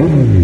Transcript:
Mm-hmm.